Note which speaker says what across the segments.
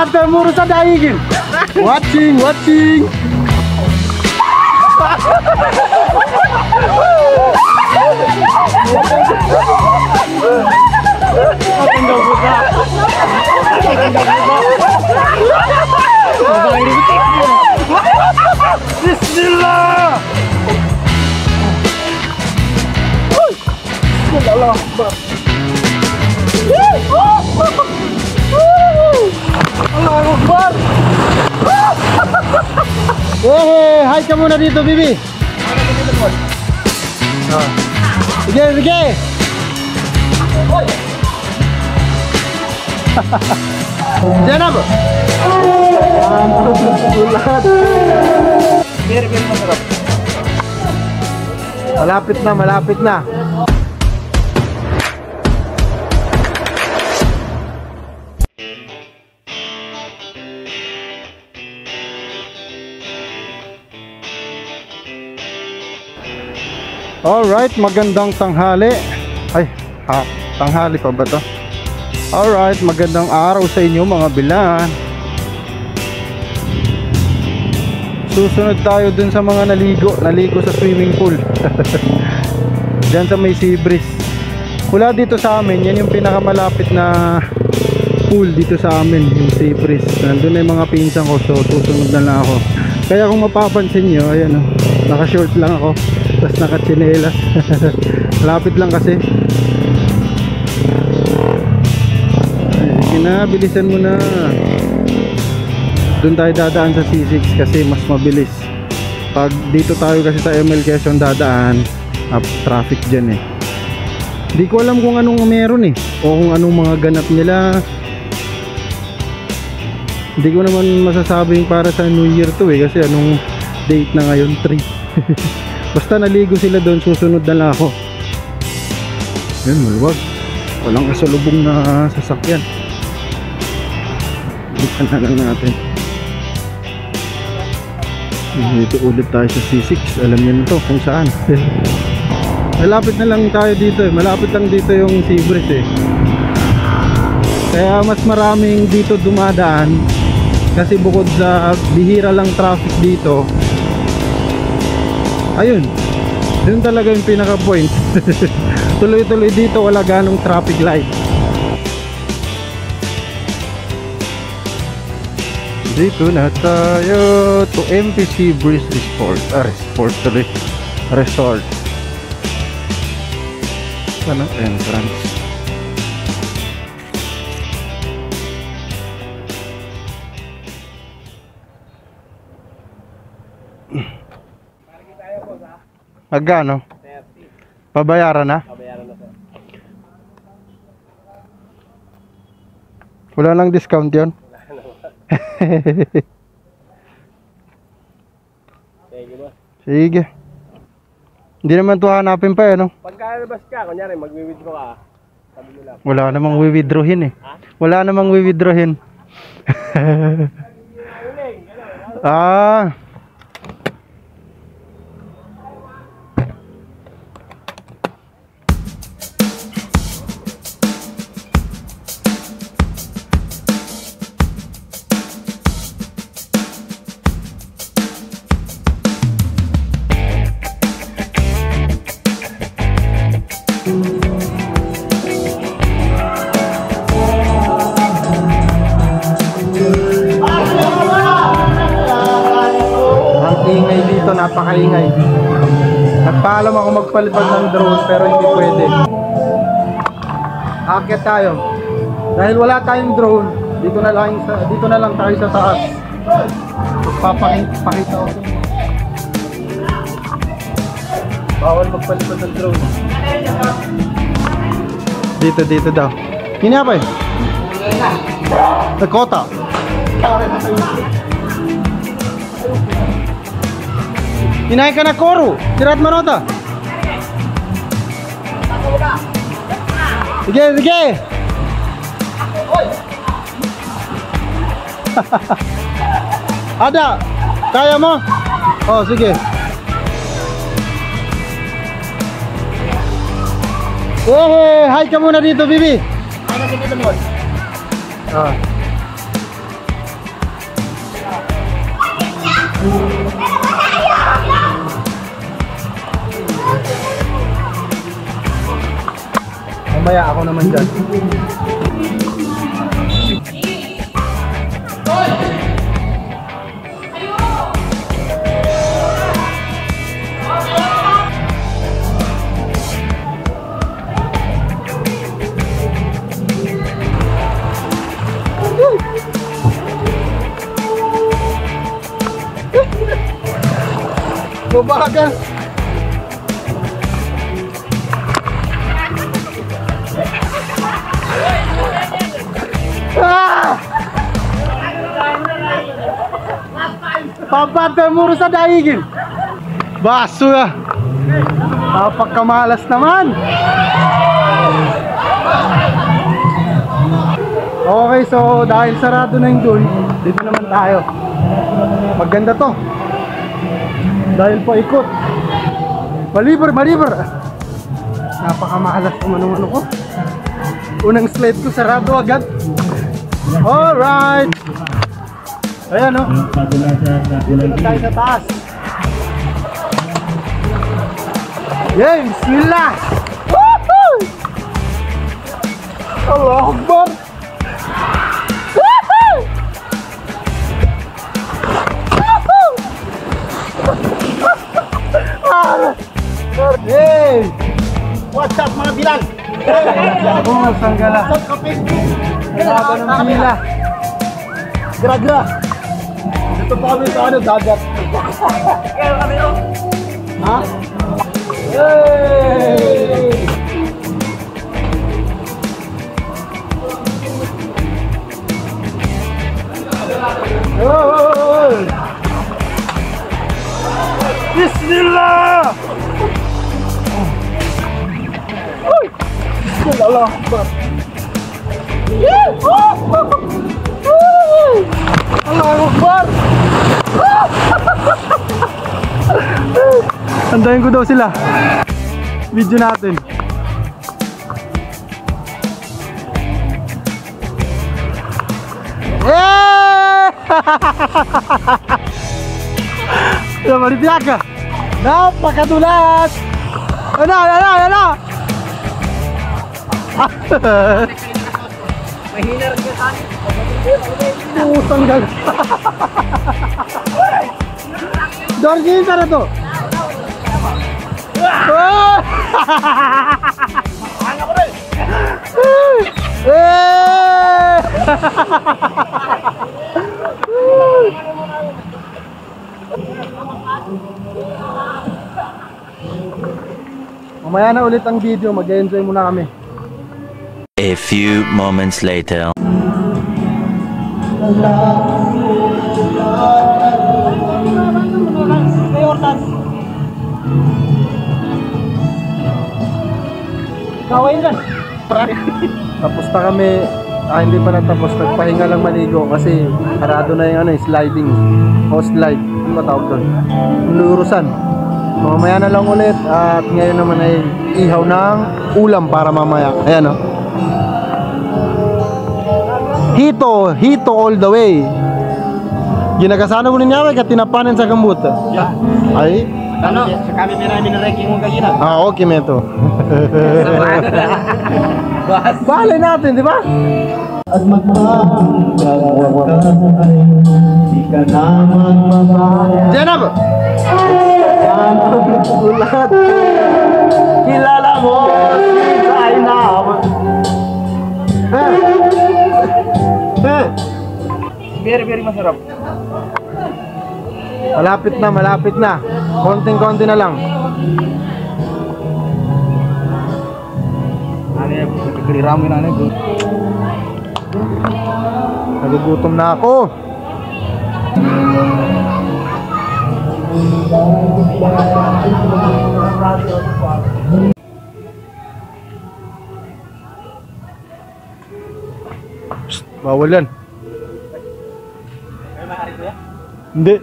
Speaker 1: Water muro sa daigin. Watching, watching. Eh, hi ka muna dito, Bibi. Ah. Sige, sige. Diyan ako. Malapit na, malapit na. Alright, magandang tanghali. Ay, ha, tanghali pa ba to? Alright, magandang araw sa inyo mga bilan. Susunod tayo dun sa mga naligo, naligo sa swimming pool. Diyan sa may sea breeze. Wala dito sa amin, yan yung pinakamalapit na pool dito sa amin, yung sea breeze. Nandun na yung mga pinsan ko, so susunod na lang ako. Kaya kung mapapansin nyo, ayan o, naka-short lang ako, tapos naka-chinelas. Malapit lang kasi. Sige na, bilisan mo na. Doon tayo dadaan sa C6 kasi mas mabilis. Pag dito tayo kasi sa ML Quezon dadaan, up traffic dyan eh. Hindi ko alam kung anong meron eh. O kung anong mga ganap nila. Hindi ko naman masasabing para sa New Year to eh. Kasi anong date na ngayon? 3. Basta naligo sila doon, susunod na lang ako. Yan, maluwag. Walang kasalubong na sasakyan. Buksan na lang natin. Dito ulit tayo sa C6. Alam niyo na to kung saan. Malapit na lang tayo dito eh. Malapit lang dito yung Seabreeze eh. Kaya mas maraming dito dumadaan kasi bukod sa bihira lang traffic dito ayun. Yun talaga yung pinaka point tuloy tuloy dito wala ganong traffic light. Dito na tayo to MPC Breeze Resort. Ah, Resort tuloy. Resort. Ano entrance Magkano? Pabayaran na?
Speaker 2: Pabayaran na sir.
Speaker 1: Wala nang discount yon?
Speaker 2: Thank you boss.
Speaker 1: Sige. Hindi naman to hanapin pa eh, no?
Speaker 2: Pagka labas ka, kunyari magwi-withdraw ka, sabi mo lang.
Speaker 1: Wala namang withdrawin eh.
Speaker 2: Ha?
Speaker 1: Wala namang withdrawin. ah. Napakaingay. Nagpaalam ako magpalipad ng drone pero hindi pwede. Akit tayo. Dahil wala tayong drone, dito na lang sa dito na lang tayo sa taas. Magpapakita ko. Bawal magpalipad ng drone. Dito, dito daw. Hindi pa eh. Nagkota. Hinahin ka na koro. Sirat manota. Sige, sige. Ada. Kaya mo? Oh, sige. Eh, hi ka muna dito, Bibi.
Speaker 2: Ano sa dito boss?
Speaker 1: Ah. Mamaya ako naman dyan. Babaga. Ah! Papatay mo sa daigin. Baso ya. Napakamalas naman. Okay, so dahil sarado na yung doon, dito naman tayo. Maganda to. Dahil pa ikot. Maliber, maliber. Napakamalas naman ng ano ko. Unang slide ko sarado agad. Alright. Ayan oh. Dito tayo sa taas. Yay! Bismillah! Woohoo! Allah Akbar! Woohoo! Ah! Hey!
Speaker 2: What's up mga bilang?
Speaker 1: Oh, sanggala. Haba ng pila.
Speaker 2: Gra-gra. Dito pa kami sa ano, dagat. Kaya kami oh.
Speaker 1: Ha? Hey! Allah! Allah ko daw sila. Video natin. Eh! Maripiaga. Napakadulas. Ano, ano, ano?
Speaker 2: Mahina rin ka saan.
Speaker 1: Putang gag. Dorjin sana to. Ah!
Speaker 2: Ano ko rin?
Speaker 1: Mamaya na ulit ang video, mag-enjoy muna kami.
Speaker 3: A few moments later.
Speaker 2: Kawain.
Speaker 1: Tapos na kami, ah, hindi pa natapos, nagpahinga lang maligo kasi harado na yung ano, sliding o slide, ano ba tawag doon? Inuurusan. Mamaya na lang ulit at ngayon naman ay ihaw ng ulam para mamaya. Ayan o. Hito, hito all the way. Ginagasana ko ninyo kaya tinapanin sa gambut.
Speaker 2: Yeah.
Speaker 1: Ay,
Speaker 2: Ano? Sa kami na ranking mong kagina.
Speaker 1: ah okay meto. Balay natin, di ba?
Speaker 4: at Di ka naman ulat Kilala mo si
Speaker 2: Very, very masarap.
Speaker 1: Malapit na, malapit na. Konting-konti na lang.
Speaker 2: Ano yan? Nagkakaliram yun ano yun.
Speaker 1: Nagugutom na ako. Psst, bawal yan. Hindi.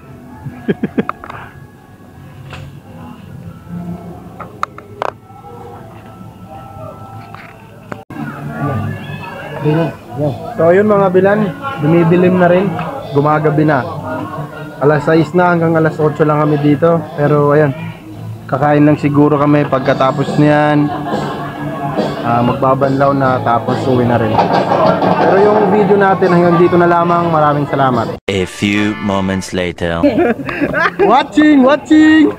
Speaker 1: So yun mga bilan, dumidilim na rin, gumagabi na. Alas 6 na hanggang alas 8 lang kami dito. Pero ayan, kakain lang siguro kami pagkatapos niyan. Ah, magbabanlaw na tapos uwi na rin. Pero yung video natin hanggang dito na lamang. Maraming salamat.
Speaker 3: A few moments later.
Speaker 1: Watching, watching.